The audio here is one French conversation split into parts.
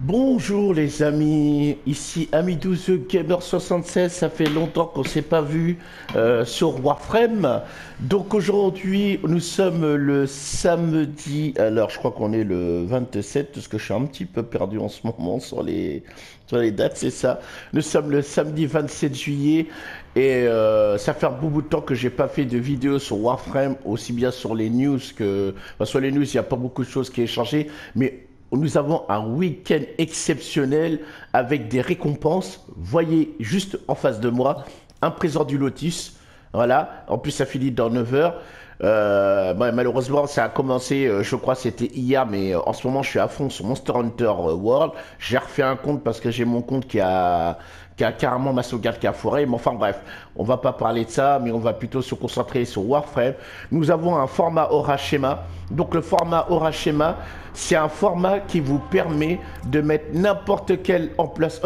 Bonjour les amis, ici Ami12 Gamer 76, ça fait longtemps qu'on s'est pas vu euh, sur Warframe. Donc aujourd'hui nous sommes le samedi, alors je crois qu'on est le 27 parce que je suis un petit peu perdu en ce moment sur les, sur les dates, c'est ça. Nous sommes le samedi 27 juillet et euh, ça fait un bout de temps que j'ai pas fait de vidéo sur Warframe, aussi bien sur les news que... Enfin, sur les news il n'y a pas beaucoup de choses qui ont changé, mais nous avons un week-end exceptionnel avec des récompenses. Voyez juste en face de moi un présent du Lotus. Voilà, en plus ça finit dans 9 heures. Euh, malheureusement, ça a commencé, euh, je crois, c'était hier, mais euh, en ce moment, je suis à fond sur Monster Hunter World. J'ai refait un compte parce que j'ai mon compte qui a, qui a carrément ma sauvegarde qui a foiré. Mais enfin, bref, on va pas parler de ça, mais on va plutôt se concentrer sur Warframe. Nous avons un format Aura Schema. Donc, le format Aura Schema, c'est un format qui vous permet de mettre n'importe quel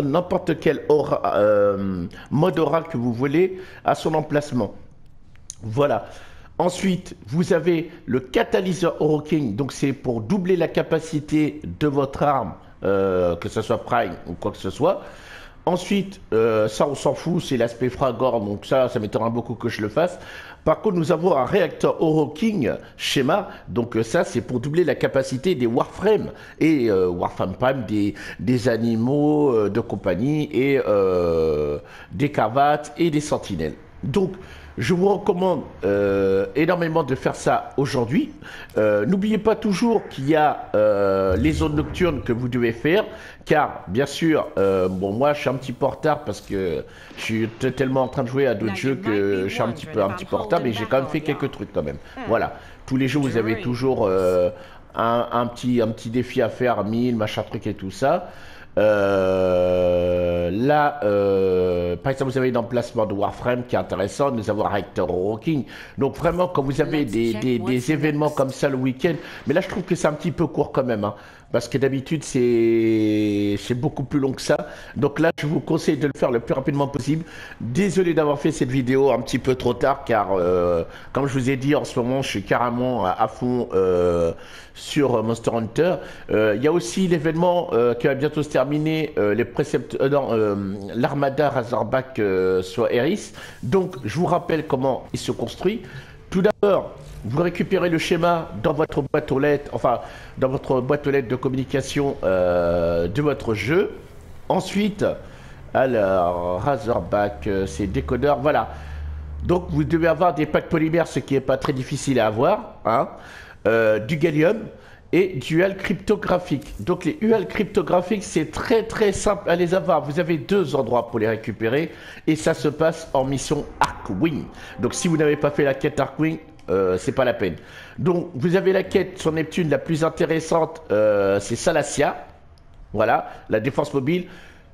n'importe quel aura, mode aura que vous voulez à son emplacement. Voilà. Ensuite, vous avez le catalyseur King, donc c'est pour doubler la capacité de votre arme, euh, que ce soit Prime ou quoi que ce soit. Ensuite, euh, ça on s'en fout, c'est l'aspect Fragor, donc ça, ça m'étonnera beaucoup que je le fasse. Par contre, nous avons un réacteur King schéma, donc euh, ça c'est pour doubler la capacité des Warframe et Warframe Prime, des, des animaux de compagnie et des cavates et des sentinelles. Donc, je vous recommande euh, énormément de faire ça aujourd'hui. Euh, n'oubliez pas toujours qu'il y a euh, les zones nocturnes que vous devez faire, car bien sûr, bon moi je suis un petit peu en retard parce que je suis tellement en train de jouer à d'autres jeux que je suis un petit peu un petit peu en retard, mais j'ai quand même fait quelques trucs quand même. Voilà, tous les jours vous avez toujours un, petit un petit défi à faire, 1000 machin truc et tout ça. Euh, là, euh, par exemple, vous avez l'emplacement de Warframe qui est intéressant. Nous avons Rector Rocking. Donc vraiment, quand vous avez des, des, des événements comme ça le week-end, mais là, je trouve que c'est un petit peu court quand même. Hein parce que d'habitude c'est beaucoup plus long que ça. Donc là, je vous conseille de le faire le plus rapidement possible. Désolé d'avoir fait cette vidéo un petit peu trop tard, car euh, comme je vous ai dit, en ce moment, je suis carrément à, fond sur Monster Hunter. Il y a aussi l'événement qui va bientôt se terminer, les préceptes, l'armada Razorback sur Eris. Donc, je vous rappelle comment il se construit. Tout d'abord, vous récupérez le schéma dans votre boîte aux lettres, enfin dans votre boîte aux lettres de communication euh, de votre jeu. Ensuite, alors Razorback, euh, c'est décodeur, voilà. Donc vous devez avoir des packs polymères, ce qui n'est pas très difficile à avoir, hein. euh, du gallium et du UL cryptographique. Donc les UL cryptographiques, c'est très très simple à les avoir. Vous avez deux endroits pour les récupérer et ça se passe en mission Arkwing. Donc si vous n'avez pas fait la quête Arkwing, euh, c'est pas la peine. Donc vous avez la quête sur Neptune la plus intéressante, euh, c'est Salacia. Voilà, la défense mobile.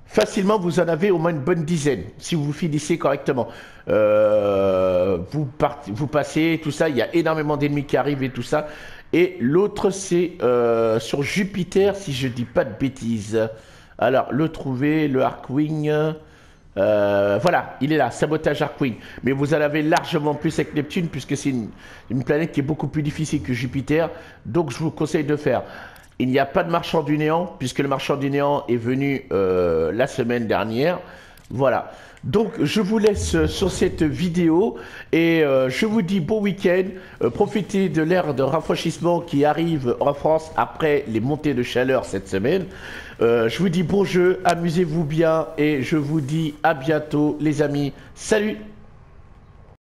Facilement, vous en avez au moins une bonne dizaine, si vous finissez correctement. Euh, vous, passez, tout ça, il y a énormément d'ennemis qui arrivent et tout ça. Et l'autre, c'est euh, sur Jupiter, si je dis pas de bêtises. Alors, le trouver, le Arkwing. Euh, voilà, il est là, sabotage Arkwing. Mais vous en avez largement plus avec Neptune, puisque c'est une, planète qui est beaucoup plus difficile que Jupiter. Donc, je vous conseille de faire. Il n'y a pas de marchand du néant, puisque le marchand du néant est venu euh, la semaine dernière. Voilà. Donc je vous laisse euh, sur cette vidéo et euh, je vous dis bon week-end. Profitez de l'ère de rafraîchissement qui arrive en France après les montées de chaleur cette semaine. je vous dis bon jeu, amusez-vous bien et je vous dis à bientôt les amis. Salut